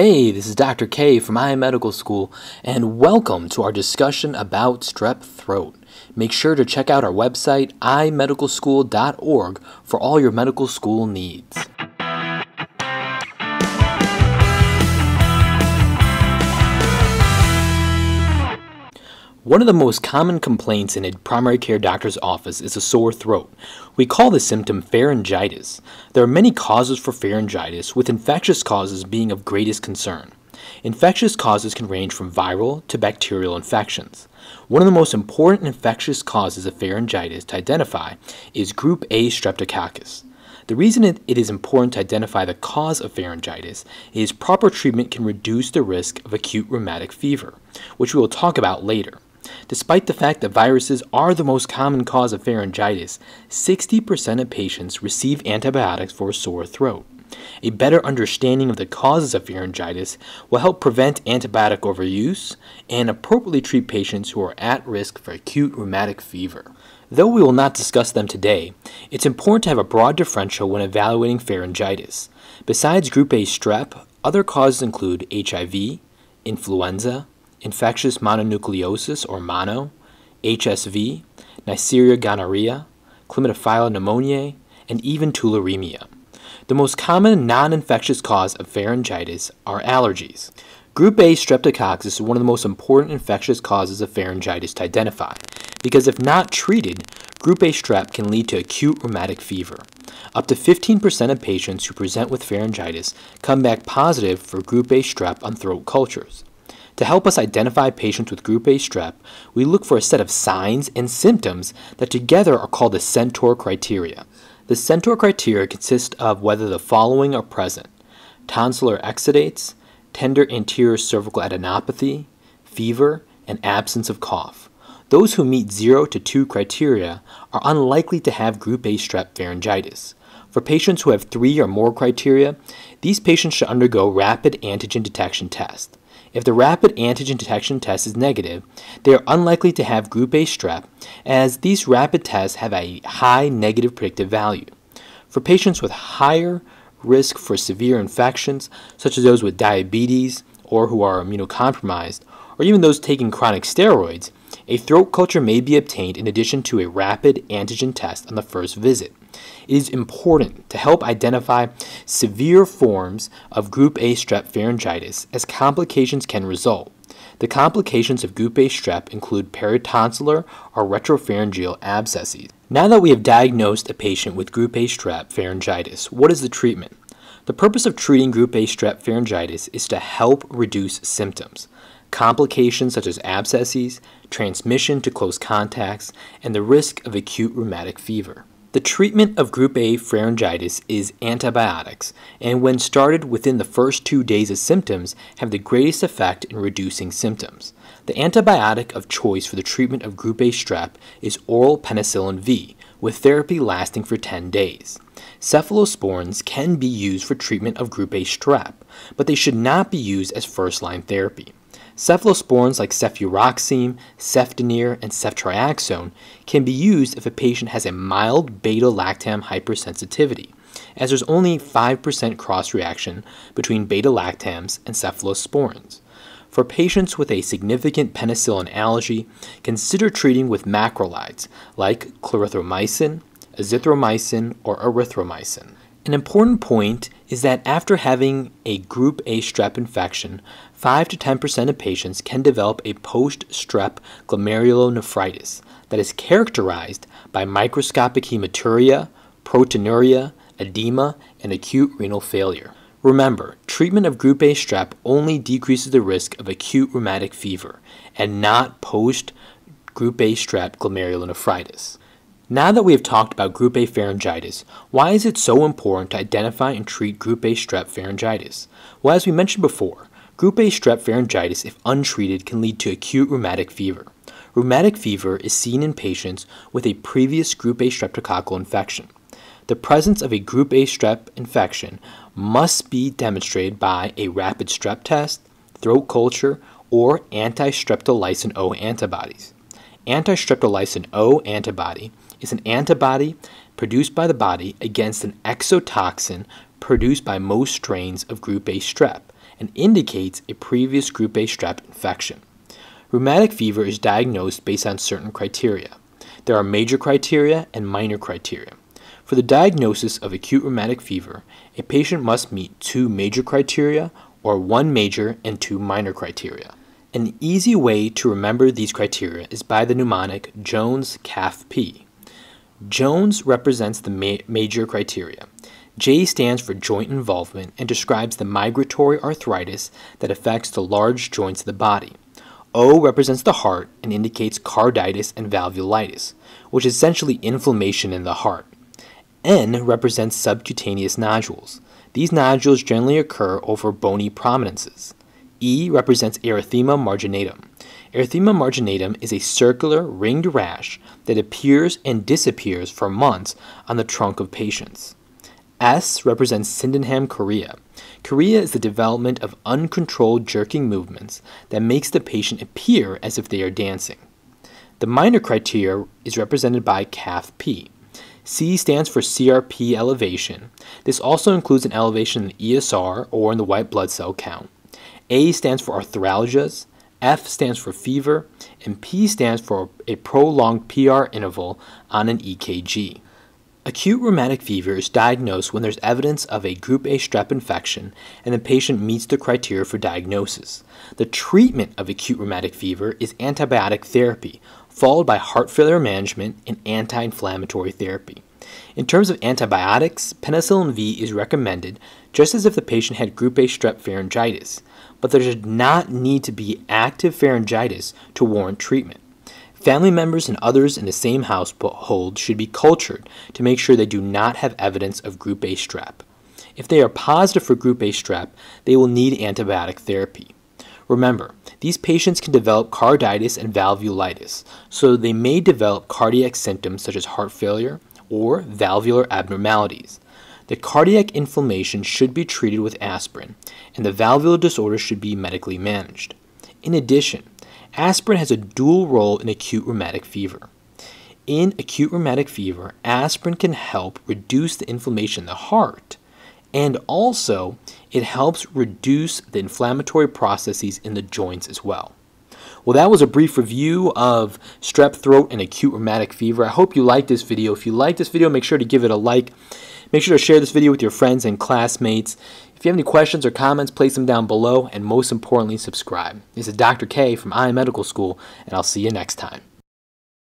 Hey, this is Dr. K from I Medical School, and welcome to our discussion about strep throat. Make sure to check out our website, imedicalschool.org, for all your medical school needs. One of the most common complaints in a primary care doctor's office is a sore throat. We call this symptom pharyngitis. There are many causes for pharyngitis, with infectious causes being of greatest concern. Infectious causes can range from viral to bacterial infections. One of the most important infectious causes of pharyngitis to identify is group A streptococcus. The reason it, is important to identify the cause of pharyngitis is proper treatment can reduce the risk of acute rheumatic fever, which we will talk about later. Despite the fact that viruses are the most common cause of pharyngitis, 60% of patients receive antibiotics for a sore throat. A better understanding of the causes of pharyngitis will help prevent antibiotic overuse and appropriately treat patients who are at risk for acute rheumatic fever. Though we will not discuss them today, it's important to have a broad differential when evaluating pharyngitis. Besides group A strep, other causes include HIV, influenza, infectious mononucleosis or mono, HSV, Neisseria gonorrhea, Chlamydophila pneumoniae, and even tularemia. The most common non-infectious cause of pharyngitis are allergies. Group A streptococcus is one of the most important infectious causes of pharyngitis to identify because if not treated, group A strep can lead to acute rheumatic fever. Up to 15% of patients who present with pharyngitis come back positive for group A strep on throat cultures. To help us identify patients with group A strep, we look for a set of signs and symptoms that together are called the Centor criteria. The Centor criteria consist of whether the following are present tonsillar exudates, tender anterior cervical adenopathy, fever, and absence of cough. Those who meet 0 to 2 criteria are unlikely to have group A strep pharyngitis. For patients who have 3 or more criteria, these patients should undergo rapid antigen detection test. If the rapid antigen detection test is negative, they are unlikely to have group A strep, as these rapid tests have a high negative predictive value. For patients with higher risk for severe infections, such as those with diabetes or who are immunocompromised, or even those taking chronic steroids, a throat culture may be obtained in addition to a rapid antigen test on the first visit. It is important to help identify severe forms of group A strep pharyngitis as complications can result. The complications of group A strep include peritonsillar or retropharyngeal abscesses. Now that we have diagnosed a patient with group A strep pharyngitis, what is the treatment? The purpose of treating group A strep pharyngitis is to help reduce symptoms. Complications such as abscesses, transmission to close contacts, and the risk of acute rheumatic fever. The treatment of group A pharyngitis is antibiotics, and when started within the first two days of symptoms, have the greatest effect in reducing symptoms. The antibiotic of choice for the treatment of group A strep is oral penicillin V, with therapy lasting for 10 days. Cephalosporins can be used for treatment of group A strep, but they should not be used as first line therapy. Cephalosporins like cefuroxime, cefdinir, and ceftriaxone can be used if a patient has a mild beta-lactam hypersensitivity, as there's only 5% cross-reaction between beta-lactams and cephalosporins. For patients with a significant penicillin allergy, consider treating with macrolides like clarithromycin, azithromycin, or erythromycin. An important point is that after having a group A strep infection, 5 to 10% of patients can develop a post-strep glomerulonephritis that is characterized by microscopic hematuria, proteinuria, edema, and acute renal failure. Remember, treatment of group A strep only decreases the risk of acute rheumatic fever and not post group A strep glomerulonephritis. Now that we have talked about group A pharyngitis, why is it so important to identify and treat group A strep pharyngitis? Well, as we mentioned before, group A strep pharyngitis, if untreated, can lead to acute rheumatic fever. Rheumatic fever is seen in patients with a previous group A streptococcal infection. The presence of a group A strep infection must be demonstrated by a rapid strep test, throat culture, or anti-streptolysin O antibodies. Anti-streptolysin O antibody is an antibody produced by the body against an exotoxin produced by most strains of group A strep, and indicates a previous group A strep infection. Rheumatic fever is diagnosed based on certain criteria. There are major criteria and minor criteria. For the diagnosis of acute rheumatic fever, a patient must meet two major criteria or one major and two minor criteria. An easy way to remember these criteria is by the mnemonic Jones CAF P. Jones represents the ma major criteria. J stands for joint involvement and describes the migratory arthritis that affects the large joints of the body. O represents the heart and indicates carditis and valvulitis, which is essentially inflammation in the heart. N represents subcutaneous nodules. These nodules generally occur over bony prominences. E represents erythema marginatum. Erythema marginatum is a circular ringed rash that appears and disappears for months on the trunk of patients. S represents Sydenham chorea. Chorea is the development of uncontrolled jerking movements that makes the patient appear as if they are dancing. The minor criteria is represented by CAF P. C stands for CRP elevation. This also includes an elevation in the ESR or in the white blood cell count. A stands for arthralgias, F stands for fever, and P stands for a prolonged PR interval on an EKG. Acute rheumatic fever is diagnosed when there's evidence of a group A strep infection and the patient meets the criteria for diagnosis. The treatment of acute rheumatic fever is antibiotic therapy, followed by heart failure management and anti inflammatory therapy. In terms of antibiotics, penicillin V is recommended just as if the patient had group A strep pharyngitis, but there does not need to be active pharyngitis to warrant treatment. Family members and others in the same household should be cultured to make sure they do not have evidence of group A strep. If they are positive for group A strep, they will need antibiotic therapy. Remember, these patients can develop carditis and valvulitis, so they may develop cardiac symptoms such as heart failure or valvular abnormalities. The cardiac inflammation should be treated with aspirin, and the valvular disorder should be medically managed. In addition, aspirin has a dual role in acute rheumatic fever. In acute rheumatic fever, aspirin can help reduce the inflammation in the heart, and also it helps reduce the inflammatory processes in the joints as well. Well, that was a brief review of strep throat and acute rheumatic fever. I hope you liked this video. If you liked this video, make sure to give it a like. Make sure to share this video with your friends and classmates. If you have any questions or comments, place them down below, and most importantly, subscribe. This is Dr. K from I Medical School, and I'll see you next time.